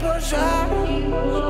Evil